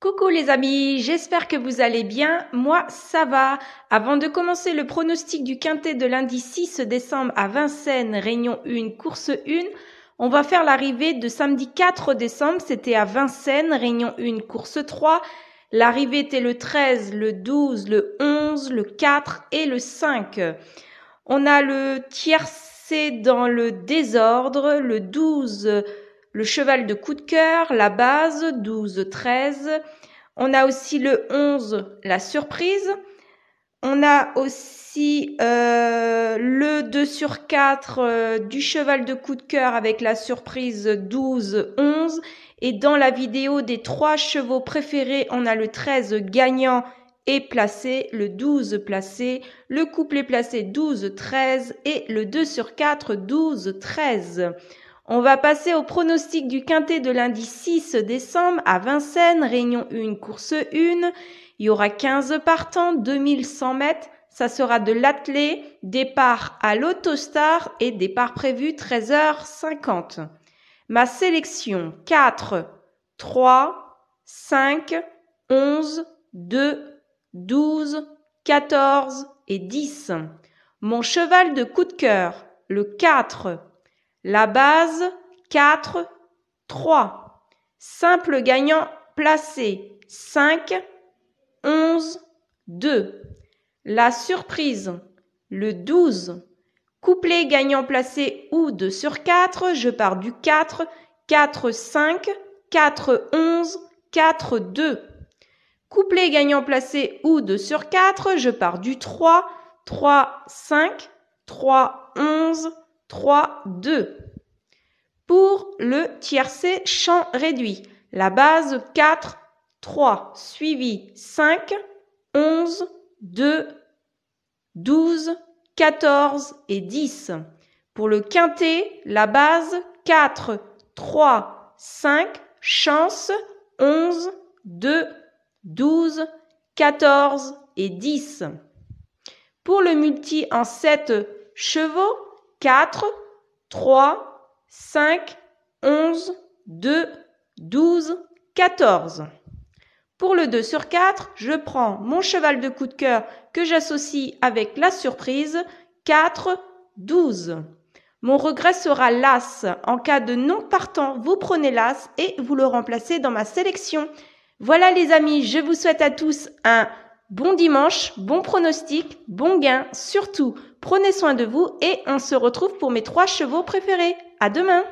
Coucou les amis, j'espère que vous allez bien. Moi, ça va. Avant de commencer le pronostic du quintet de lundi 6 décembre à Vincennes, Réunion 1, course 1, on va faire l'arrivée de samedi 4 décembre. C'était à Vincennes, Réunion 1, course 3. L'arrivée était le 13, le 12, le 11, le 4 et le 5. On a le tiercé dans le désordre, le 12, le cheval de coup de cœur, la base, 12, 13. On a aussi le 11, la surprise. On a aussi euh, le 2 sur 4 euh, du cheval de coup de cœur avec la surprise 12, 11. Et dans la vidéo des trois chevaux préférés, on a le 13 gagnant et placé, le 12 placé, le couplet placé 12, 13 et le 2 sur 4, 12, 13. On va passer au pronostic du quintet de lundi 6 décembre à Vincennes, réunion 1, course 1. Il y aura 15 partants, 2100 mètres. Ça sera de l'attelé, départ à l'autostar et départ prévu 13h50. Ma sélection 4, 3, 5, 11, 2, 12, 14 et 10. Mon cheval de coup de cœur, le 4, la base 4, 3. Simple gagnant placé 5, 11, 2. La surprise le 12. Couplet gagnant placé ou 2 sur 4, je pars du 4, 4, 5, 4, 11, 4, 2. Couplet gagnant placé ou 2 sur 4, je pars du 3, 3, 5, 3, 11, 3, 2. Pour le tiercé champ réduit, la base 4, 3, suivi 5, 11, 2, 12, 14 et 10. Pour le quintet, la base 4, 3, 5, chance 11, 2, 12, 14 et 10. Pour le multi en 7 chevaux, 4, 3, 5, 11, 2, 12, 14. Pour le 2 sur 4, je prends mon cheval de coup de cœur que j'associe avec la surprise 4, 12. Mon regret sera l'As. En cas de non partant, vous prenez l'As et vous le remplacez dans ma sélection. Voilà les amis, je vous souhaite à tous un bon dimanche, bon pronostic, bon gain. Surtout, prenez soin de vous et on se retrouve pour mes trois chevaux préférés. À demain!